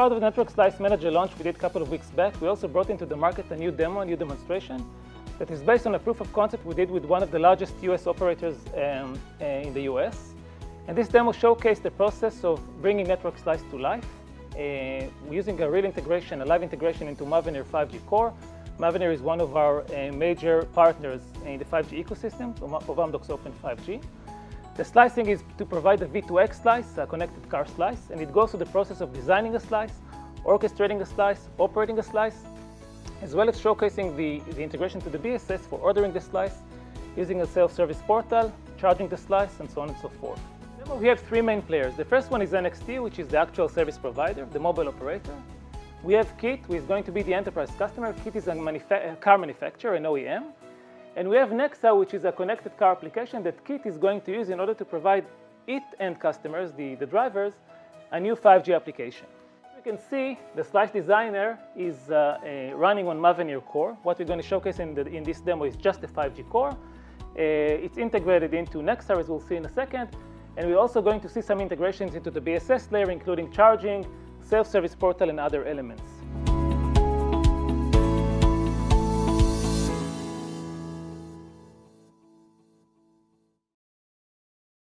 part of the Network Slice Manager launch we did a couple of weeks back, we also brought into the market a new demo, a new demonstration that is based on a proof of concept we did with one of the largest US operators um, uh, in the US. And this demo showcased the process of bringing Network Slice to life. Uh, using a real integration, a live integration into Mavenir 5G Core. Mavenir is one of our uh, major partners in the 5G ecosystem of Amdocs Open 5G. The slicing is to provide a V2X slice, a connected car slice, and it goes through the process of designing a slice, orchestrating a slice, operating a slice, as well as showcasing the, the integration to the BSS for ordering the slice, using a self-service portal, charging the slice, and so on and so forth. We have three main players. The first one is NXT, which is the actual service provider, the mobile operator. We have KIT, who is going to be the enterprise customer. KIT is a, a car manufacturer, an OEM. And we have Nexar, which is a connected car application that KIT is going to use in order to provide it and customers, the, the drivers, a new 5G application. You can see the Slice Designer is uh, uh, running on Mavenir Core. What we're going to showcase in, the, in this demo is just the 5G core. Uh, it's integrated into Nexar, as we'll see in a second. And we're also going to see some integrations into the BSS layer, including charging, self-service portal, and other elements.